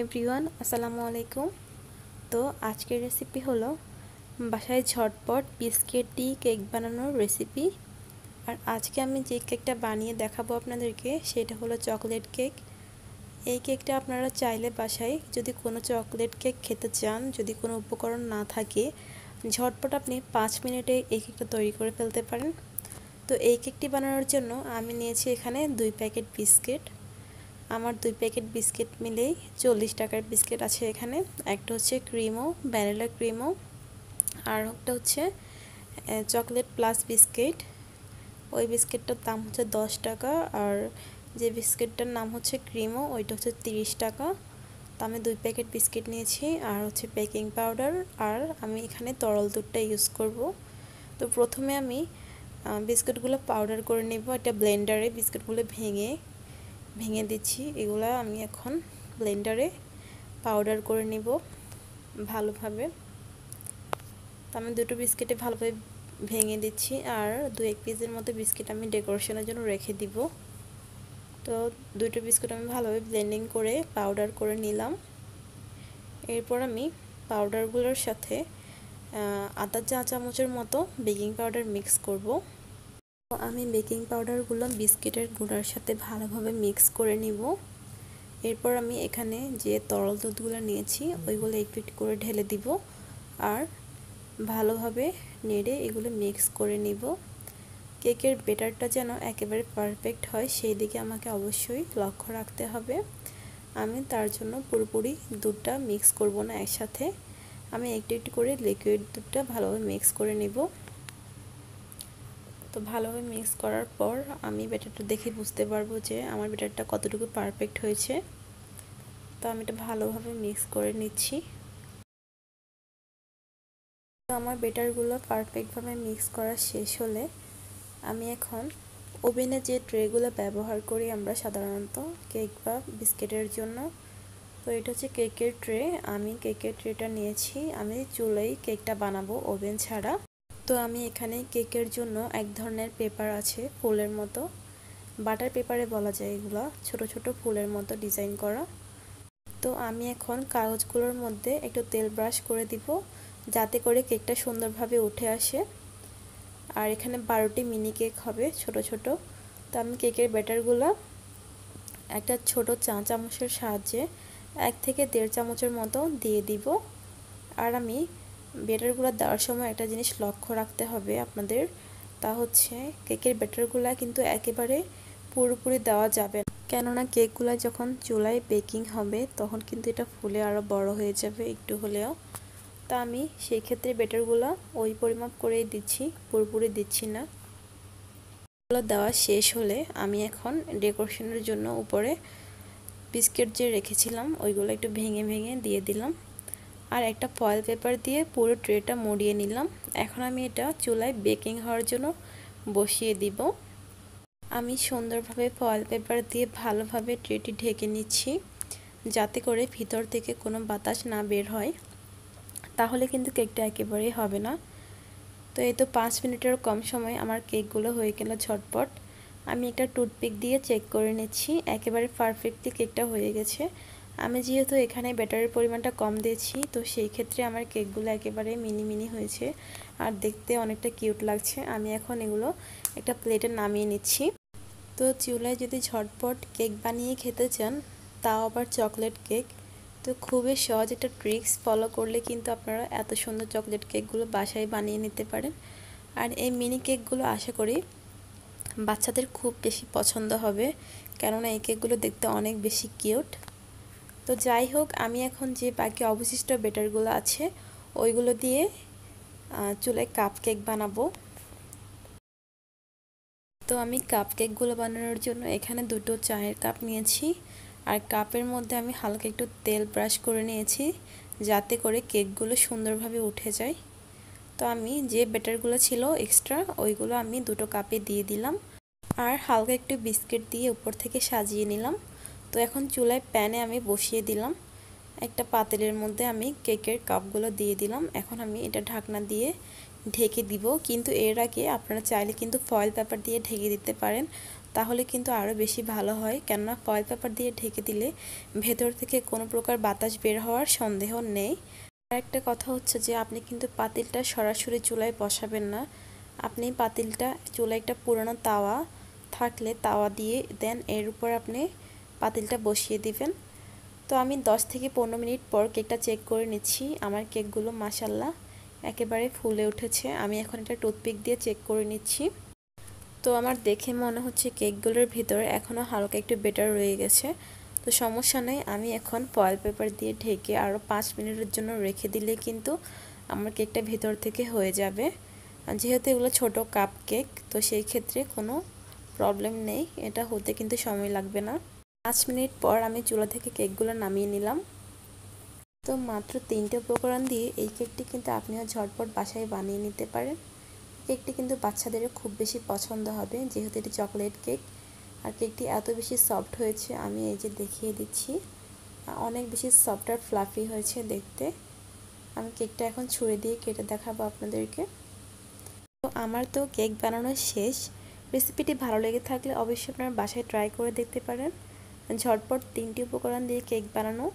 Everyone আসসালামু আলাইকুম। তো আজকের রেসিপি হলো বাসায় ঝটপট বিস্কিট কেক বানানোর রেসিপি আর আজকে আমি যে কেকটা বানিয়ে দেখাবো আপনাদেরকে, সেটা হলো চকলেট কেক এই কেকটা আপনারা চাইলে বাসায় যদি কোনো চকলেট কেক খেতে চান, যদি কোনো উপকরণ না থাকে, ঝটপট আপনি পাঁচ মিনিটে এই কেকটা তৈরি করে ফেলতে পারেন। তো এই কেকটি বানানোর জন্য আমি নিয়েছি এখানে দুই প্যাকেট বিস্কিট আমার দুই প্যাকেট বিস্কিট মিলেই চল্লিশ টাকার বিস্কিট আছে এখানে। একটা হচ্ছে ক্রিমও ভ্যানিলা ক্রিমও আর একটা হচ্ছে চকলেট প্লাস বিস্কিট। ওই বিস্কিটটার দাম হচ্ছে দশ টাকা, আর যে বিস্কিটটার নাম হচ্ছে ক্রিমও ওইটা হচ্ছে তিরিশ টাকা। তো আমি দুই প্যাকেট বিস্কিট নিয়েছি, আর হচ্ছে বেকিং পাউডার, আর আমি এখানে তরল দুধটা ইউজ করব। তো প্রথমে আমি বিস্কুটগুলো পাউডার করে নেব, একটা ব্লেন্ডারে বিস্কুটগুলো ভেঙে। ভেঙে দিচ্ছি। এগুলো আমি এখন ব্লেন্ডারে পাউডার করে নিব ভালোভাবে। আমি দুটো বিস্কিটে ভালোভাবে ভেঙে দিচ্ছি আর দু এক পিসের মতো বিস্কিট আমি ডেকোরেশনের জন্য রেখে দিব। তো দুটো বিস্কুট আমি ভালোভাবে ব্লেন্ডিং করে পাউডার করে নিলাম। এরপর আমি পাউডারগুলোর সাথে আদা চা চামচের মতো বেকিং পাউডার মিক্স করব। আমি বেকিং পাউডারগুলো বিস্কিটের গুঁড়ার সাথে ভালোভাবে মিক্স করে নিব। এরপর আমি এখানে যে তরল দুধগুলো নিয়েছি, ওইগুলো একটু একটু করে ঢেলে দিব আর ভালোভাবে নেড়ে এগুলো মিক্স করে নিব। কেকের বেটারটা যেন একেবারে পারফেক্ট হয়, সেই দিকে আমাকে অবশ্যই লক্ষ্য রাখতে হবে। আমি তার জন্য পুরোপুরি দুধটা মিক্স করব না একসাথে। আমি একটু একটু করে লিকুইড দুধটা ভালোভাবে মিক্স করে নিব। তো ভালোভাবে মিক্স করার পর আমি ব্যাটারটা দেখে বুঝতে পারব যে আমার ব্যাটারটা কতটুকু পারফেক্ট হয়েছে। তো আমি এটা ভালোভাবে মিক্স করে নিচ্ছি। তো আমার বেটারগুলো পারফেক্টভাবে মিক্স করা শেষ হলে আমি এখন ওভেনে যে ট্রেগুলো ব্যবহার করি আমরা সাধারণত কেক বা বিস্কিটের জন্য, তো এটা হচ্ছে কেকের ট্রে আমি কেকের ট্রেটা নিয়েছি। আমি চুলেই কেকটা বানাবো ওভেন ছাড়া। তো আমি এখানে কেকের জন্য এক ধরনের পেপার আছে, ফুলের মতো। বাটার পেপারে বলা যায় এগুলো, ছোট ছোট ফুলের মতো ডিজাইন করা। তো আমি এখন কাগজগুলোর মধ্যে একটু তেল ব্রাশ করে দিব, যাতে করে কেকটা সুন্দরভাবে উঠে আসে। আর এখানে বারোটি মিনি কেক হবে ছোট ছোট। তো আমি কেকের ব্যাটারগুলো একটা ছোট চা চামচের সাহায্যে এক থেকে দেড় চামচের মতো দিয়ে দিব। আর আমি ব্যাটারগুলো দেওয়ার সময় একটা জিনিস লক্ষ্য রাখতে হবে আপনাদের, তা হচ্ছে কেকের ব্যাটারগুলো কিন্তু একেবারে পুরোপুরি দেওয়া যাবে না। কেননা কেকগুলো যখন চুলায় বেকিং হবে, তখন কিন্তু এটা ফুলে আরও বড় হয়ে যাবে একটু হলেও। তা আমি সেই ক্ষেত্রে ব্যাটারগুলো ওই পরিমাপ করেই দিচ্ছি, পুরোপুরি দিচ্ছি না। দেওয়া শেষ হলে আমি এখন ডেকোরেশনের জন্য উপরে বিস্কিট যে রেখেছিলাম, ওইগুলো একটু ভেঙে ভেঙে দিয়ে দিলাম। আর একটা ফয়েল পেপার দিয়ে পুরো ট্রেটা মরিয়ে নিলাম। এখন আমি এটা চুলায় বেকিং হওয়ার জন্য বসিয়ে দিব। আমি সুন্দরভাবে ফয়েল পেপার দিয়ে ভালোভাবে ট্রেটি ঢেকে নিচ্ছি, যাতে করে ভিতর থেকে কোনো বাতাস না বের হয়। তাহলে কিন্তু কেকটা একেবারেই হবে না। তো এই তো পাঁচ মিনিটের কম সময় আমার কেকগুলো হয়ে গেল ঝটপট। আমি একটা টুথপিক দিয়ে চেক করে নিচ্ছি, একেবারে পারফেক্টলি কেকটা হয়ে গেছে। আমি যেহেতু এখানে ব্যাটারের পরিমাণটা কম দিয়েছি, তো সেই ক্ষেত্রে আমার কেকগুলো একেবারে মিনি মিনি হয়েছে। আর দেখতে অনেকটা কিউট লাগছে। আমি এখন এগুলো একটা প্লেটে নামিয়ে নিচ্ছি। তো চুলায় যদি ঝটপট কেক বানিয়ে খেতে চান, তাও আবার চকলেট কেক তো খুবই সহজ একটা ট্রিক্স ফলো করলে কিন্তু আপনারা এত সুন্দর চকলেট কেকগুলো বাসায় বানিয়ে নিতে পারেন। আর এই মিনি কেকগুলো আশা করি বাচ্চাদের খুব বেশি পছন্দ হবে। কেননা এই কেকগুলো দেখতে অনেক বেশি কিউট তো যাই হোক, আমি এখন যে বাকি অবশিষ্ট বেটারগুলো আছে, ওইগুলো দিয়ে চুলায় কাপ কেক বানাবো। তো আমি কাপ কেকগুলো বানানোর জন্য এখানে দুটো চায়ের কাপ নিয়েছি। আর কাপের মধ্যে আমি হালকা একটু তেল ব্রাশ করে নিয়েছি, যাতে করে কেকগুলো সুন্দরভাবে উঠে যায়। তো আমি যে বেটারগুলো ছিল এক্সট্রা ওইগুলো আমি দুটো কাপে দিয়ে দিলাম। আর হালকা একটু বিস্কিট দিয়ে উপর থেকে সাজিয়ে নিলাম। তো এখন চুলায় প্যানে আমি বসিয়ে দিলাম। একটা পাতিলের মধ্যে আমি কেকের কাপগুলো দিয়ে দিলাম। এখন আমি এটা ঢাকনা দিয়ে ঢেকে দিব। কিন্তু এর আগে আপনারা চাইলে কিন্তু ফয়েল পেপার দিয়ে ঢেকে দিতে পারেন। তাহলে কিন্তু আরও বেশি ভালো হয়। কেননা ফয়েল পেপার দিয়ে ঢেকে দিলে ভেতর থেকে কোনো প্রকার বাতাস বের হওয়ার সন্দেহ নেই। আর একটা কথা হচ্ছে যে, আপনি কিন্তু পাতিলটা সরাসরি চুলায় বসাবেন না। আপনি পাতিলটা চুলায় একটা পুরনো তাওয়া থাকলে তাওয়া দিয়ে দেন। এর উপর আপনি পাতিলটা বসিয়ে দিবেন। তো আমি 10 থেকে পনেরো মিনিট পর কেকটা চেক করে নিচ্ছি। আমার কেকগুলো মাসাল্লাহ একেবারে ফুলে উঠেছে। আমি এখন একটা টুথপিক দিয়ে চেক করে নিচ্ছি। তো আমার দেখে মনে হচ্ছে কেকগুলোর ভিতরে এখনও হালকা একটু বেটার রয়ে গেছে। তো সমস্যা নেই, আমি এখন ফয়েল পেপার দিয়ে ঢেকে আরও পাঁচ মিনিটের জন্য রেখে দিলে কিন্তু আমার কেকটা ভিতর থেকে হয়ে যাবে। যেহেতু এগুলো ছোট কাপ কেক, তো সেই ক্ষেত্রে কোনো প্রবলেম নেই। এটা হতে কিন্তু সময় লাগবে না। পাঁচ মিনিট পর আমি চুলা থেকে কেকগুলো নামিয়ে নিলাম। তো মাত্র তিনটে উপকরণ দিয়ে এই কেকটি কিন্তু আপনিও ঝটপট বাসায় বানিয়ে নিতে পারেন। কেকটি কিন্তু বাচ্চাদেরও খুব বেশি পছন্দ হবে, যেহেতু এটি চকলেট কেক। আর কেকটি এত বেশি সফট হয়েছে, আমি এই যে দেখিয়ে দিচ্ছি। অনেক বেশি সফট আর ফ্লাফি হয়েছে দেখতে। আমি কেকটা এখন ছুঁড়ে দিয়ে কেটে দেখাবো আপনাদেরকে। তো আমার তো কেক বানানো শেষ। রেসিপিটি ভালো লেগে থাকলে অবশ্যই আপনারা বাসায় ট্রাই করে দেখতে পারেন। ঝটপট তিনটি উপকরণ দিয়ে কেক বানানো।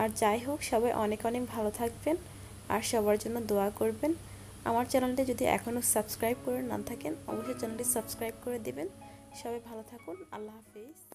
আর যাই হোক, সবাই অনেক অনেক ভালো থাকবেন আর সবার জন্য দোয়া করবেন। আমার চ্যানেলটি যদি এখনও সাবস্ক্রাইব করে না থাকেন, অবশ্যই চ্যানেলটি সাবস্ক্রাইব করে দিবেন। সবাই ভালো থাকুন, আল্লাহ হাফিজ।